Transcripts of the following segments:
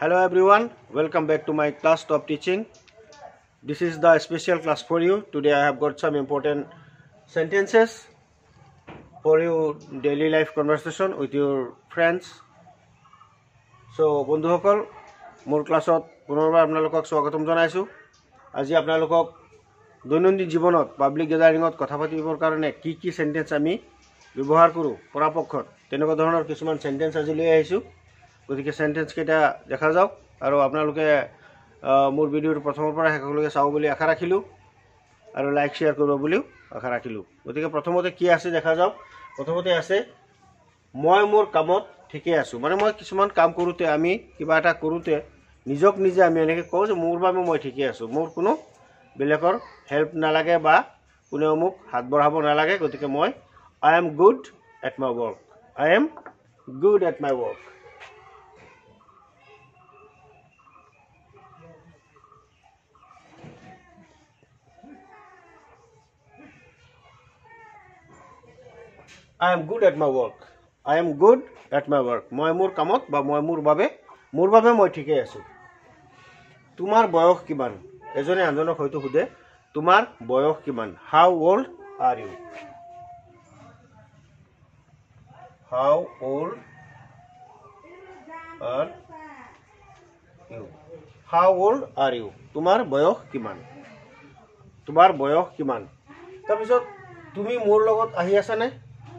Hello everyone, welcome back to my class top teaching. This is the special class for you. Today I have got some important sentences for you daily life conversation with your friends. So বন্ধুসকল মোৰ ক্লাছত পুনৰবাৰ আপোনালোকক স্বাগতম জনাইছোঁ আজি আপোনালোকক দৈনন্দিন জীৱনত পাব্লিক গেডাৰিঙত কথা পাতিবৰ কাৰণে কি কি চেণ্টেঞ্চ আমি ব্যৱহাৰ কৰোঁ পৰাপক্ষত তেনেকুৱা ধৰণৰ কিছুমান চেণ্টেঞ্চ আজি লৈ আহিছোঁ গতিকে চেণ্টেঞ্চকেইটা দেখা যাওক আৰু আপোনালোকে মোৰ ভিডিঅ'টো প্ৰথমৰ পৰা শেষলৈকে চাব বুলি আশা ৰাখিলোঁ আৰু লাইক শ্বেয়াৰ কৰিব বুলিও আশা ৰাখিলোঁ। গতিকে প্ৰথমতে কি আছে দেখা যাওক। প্ৰথমতে আছে মই মোৰ কামত ঠিকেই আছোঁ। মানে মই কিছুমান কাম কৰোঁতে আমি কিবা এটা কৰোঁতে নিজক নিজে আমি এনেকৈ কওঁ যে মোৰ বাবে মই ঠিকেই আছোঁ। মোৰ কোনো বেলেগৰ হেল্প নালাগে বা কোনেও মোক হাত বঢ়াব নালাগে। গতিকে মই I am good at my work I am good at my work I am good at my work I am good at my work মই মোৰ কামত বা মই মোৰ বাবে মোৰ বাবে মই ঠিকেই আছোঁ। তোমাৰ বয়স কিমান? এজনে আনজনক হয়তো সোধে তোমাৰ বয়স কিমান? How old are you how old are you how old are you তোমাৰ বয়স কিমান? তোমাৰ বয়স কিমান? তাৰপিছত তুমি মোৰ লগত আহি আছানে?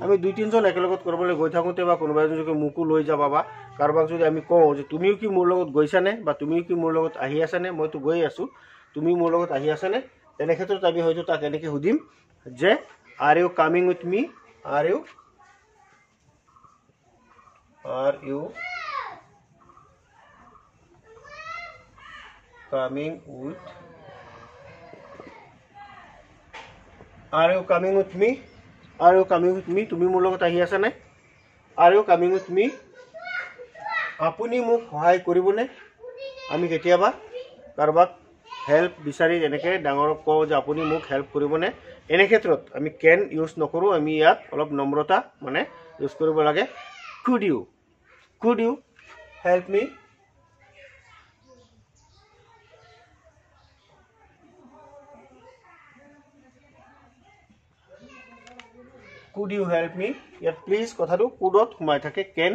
আমি দুই তিনিজন একেলগত কৰিবলৈ গৈ থাকোঁতে বা কোনোবা এজন যদি মোকো লৈ যাবা বা কাৰোবাক যদি আমি কওঁ যে তুমিও কি মোৰ লগত গৈছানে বা তুমিও কি মোৰ লগত আহি আছানে মইতো গৈ আছোঁ তুমি মোৰ লগত আহি আছানে তেনে ক্ষেত্ৰত আমি হয়তো তাক এনেকৈ সুধিম যে are you coming with me are you are you coming with are you coming with me are coming with me তুমি মোৰ লগত আহি আছানে are you coming with me আপুনি মোক সহায় কৰিবনে? আমি কেতিয়াবা কাৰোবাক হেল্প বিচাৰি এনেকৈ ডাঙৰক কওঁ যে আপুনি মোক হেল্প কৰিবনে? এনে ক্ষেত্ৰত আমি কেন ইউজ নকৰোঁ আমি ইয়াত অলপ নম্ৰতা মানে ইউজ কৰিব লাগে। Could you could you help me could you help me ইয়াত প্লিজ কথাটো কুডত সোমাই থাকে কেন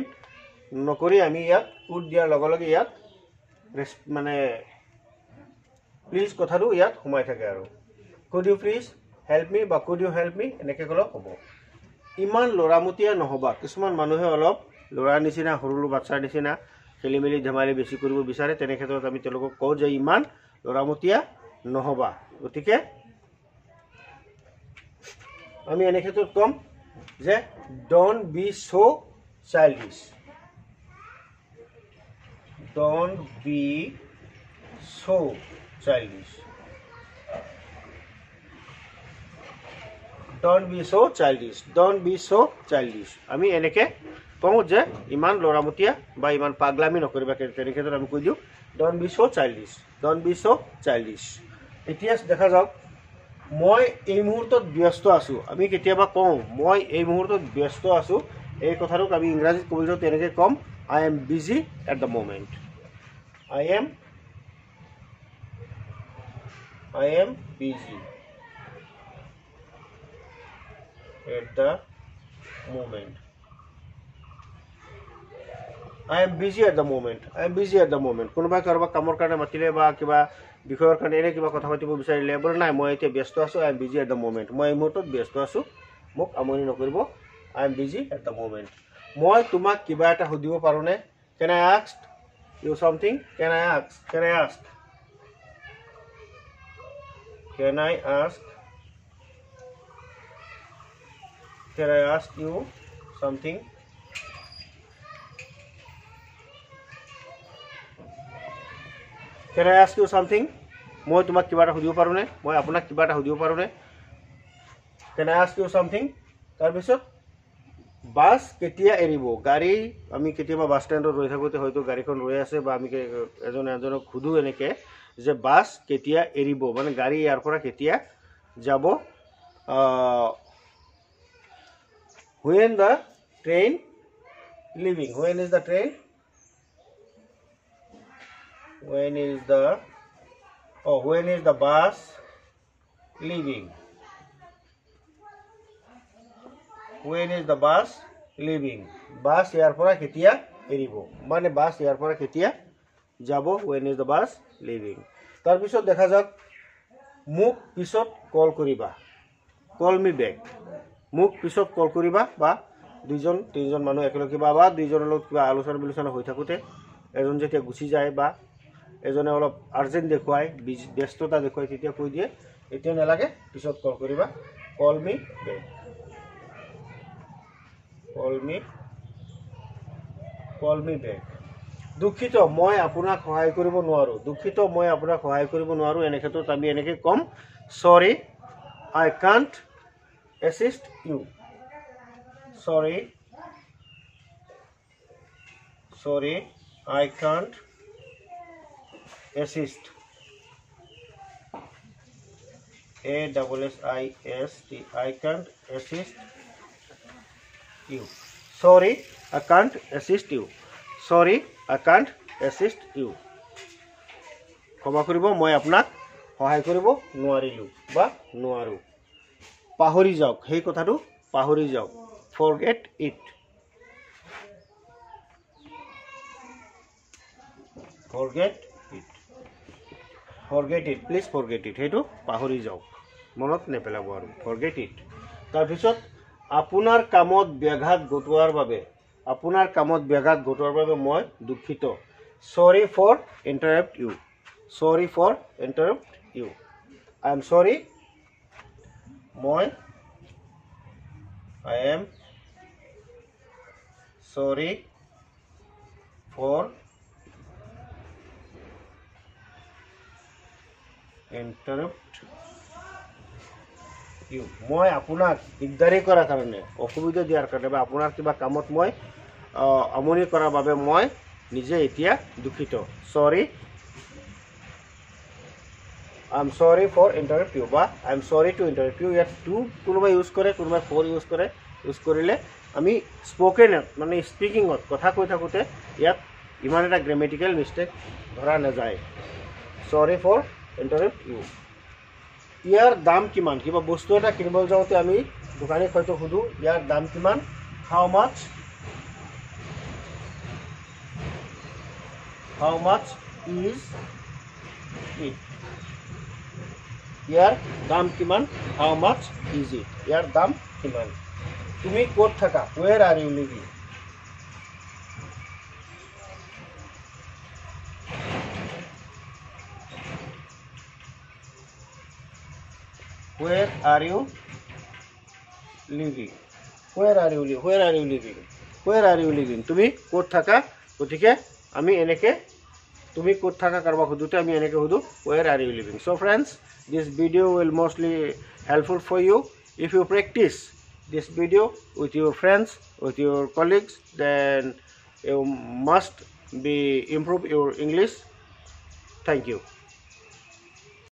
নকৰি আমি ইয়াত কুড দিয়াৰ লগে লগে ইয়াত মানে প্লিজ কথাটো ইয়াত সোমাই থাকে আৰু। Could you please help me বা কুড ইউ হেল্প মি এনেকৈ ক'লেও হ'ব। ইমান ল'ৰামতীয়া নহ'বা। কিছুমান মানুহে অলপ ল'ৰাৰ নিচিনা সৰু সৰু বাচ্ছাৰ নিচিনা খেলি মেলি ধেমালি বেছি কৰিব বিচাৰে তেনে ক্ষেত্ৰত আমি তেওঁলোকক কওঁ যে ইমান ল'ৰামতীয়া নহ'বা। গতিকে আমি এনে ক্ষেত্ৰত ক'ম যে don't be so' childish. Don't be so' childish. Don't be so' childish don't be so' childish. আমি এনেকৈ কওঁ যে ইমান ল'ৰামতীয়া বা ইমান পাগলামি নকৰিবা তেনে ক্ষেত্ৰত আমি কৈ দিওঁ don't be so' childish don't be so' childish. এতিয়া দেখা যাওক মই এই মুহূৰ্তত ব্যস্ত আছোঁ। আমি কেতিয়াবা কওঁ মই এই মুহূৰ্তত ব্যস্ত আছোঁ। এই কথাটোক আমি ইংৰাজীত যাওঁ তেনেকৈ ক'ম I am busy at the moment I am I am busy at the moment I am busy at the moment I am busy at the moment কোনোবাই কাৰোবাক কামৰ কাৰণে মাতিলে বা কিবা বিষয়ৰ কাৰণে এনে কিবা কথা পাতিব বিচাৰিলে বোলে নাই মই এতিয়া ব্যস্ত আছোঁ I am busy at the moment মই এই মুহূৰ্তত ব্যস্ত আছোঁ মোক আমনি নকৰিব I am busy at the moment মই তোমাক কিবা এটা সুধিব পাৰোঁনে? Can I ask you something can I ask can I ask can I ask can I ask you something can I ask you something মই তোমাক কিবা এটা সুধিব পাৰোঁনে? মই আপোনাক কিবা এটা সুধিব পাৰোঁনে? Can I ask you something তাৰপিছত বাছ কেতিয়া এৰিব? গাড়ী আমি কেতিয়াবা বাছ ষ্টেণ্ডত ৰৈ থাকোঁতে হয়তো গাড়ীখন ৰৈ আছে বা আমি এজনে এজনক সোধোঁ এনেকৈ যে বাছ কেতিয়া এৰিব? মানে গাড়ী ইয়াৰ পৰা কেতিয়া যাব? When the train leaving when is the train when is the oh when is the bus leaving? When is the bus leaving? পৰা কেতিয়া এৰিব মানে বাছ ইয়াৰ পৰা কেতিয়া যাব when is the bus leaving? তাৰপিছত দেখা যাওক মোক পিছত কল কৰিবা কল মি বেক মোক পিছত কল কৰিবা বা দুইজন তিনিজন মানুহ একেলগে বা দুইজনৰ লগত কিবা আলোচনা বিলোচনা হৈ থাকোঁতে এজন যেতিয়া গুচি যায় বা এজনে অলপ আৰ্জেণ্ট দেখুৱাই বিজ- ব্যস্ততা দেখুৱাই তেতিয়া কৈ দিয়ে এতিয়া নালাগে পিছত কল কৰিবা। কল মি বেক কল মি কল মি বেক দুখিত মই আপোনাক সহায় কৰিব নোৱাৰোঁ। দুখিত মই আপোনাক সহায় কৰিব নোৱাৰোঁ এনে ক্ষেত্ৰত আমি এনেকৈ ক'ম চৰি I can't assist you sorry sorry I can't assist A double S I S T I I can't assist you sorry I can't assist U ক্ষমা কৰিব মই আপোনাক সহায় কৰিব নোৱাৰিলোঁ বা নোৱাৰোঁ। পাহৰি যাওক সেই কথাটো পাহৰি যাওক। Forget it forget forget it please forget it সেইটো পাহৰি যাওক। মনত নেপেলাব আৰু। ফৰগেট ইট তাৰপিছত আপোনাৰ কামত ব্যাঘাত ঘটোৱাৰ বাবে আপোনাৰ কামত ব্যাঘাত ঘটোৱাৰ বাবে মই দুখিত। Sorry for interrupt you sorry for interrupt you I am sorry মই I am sorry for interrupt you মই আপোনাক দিগদাৰী কৰাৰ কাৰণে অসুবিধা দিয়াৰ কাৰণে বা আপোনাৰ কিবা কামত মই আমনি কৰাৰ বাবে মই নিজে এতিয়া দুখিত। Sorry I am sorry for interrupt you বা I am sorry to interrupt you ইয়াত টু কোনোবাই ইউজ কৰে কোনোবাই ফৰ ইউজ কৰে। ইউজ কৰিলে আমি স্পকেনত মানে স্পিকিঙত কথা কৈ থাকোঁতে ইয়াত ইমান এটা গ্ৰেমেটিকেল মিষ্টেক ধৰা নাযায়। চৰি ফৰ ইণ্টাৰেপ্ট ইউ ইয়াৰ দাম কিমান? কিবা বস্তু এটা কিনিব যাওঁতে আমি দোকানীক হয়তো সুধোঁ ইয়াৰ দাম কিমান? How much how much is it ইয়াৰ দাম কিমান? হাউ মাছ ইজ ইট ইয়াৰ দাম কিমান? তুমি ক'ত থাকা? Where are you living where are you living where are you li- where are you living where are you living তুমি ক'ত থাকা গতিকে আমি এনেকে তুমি ক'ত থাকা কাৰোবাক সোধোতে আমি এনেকে সোধোঁ where are you living so friends this video will mostly helpful for you if you practice this video with your friends with your colleagues then you must be improve your english thank you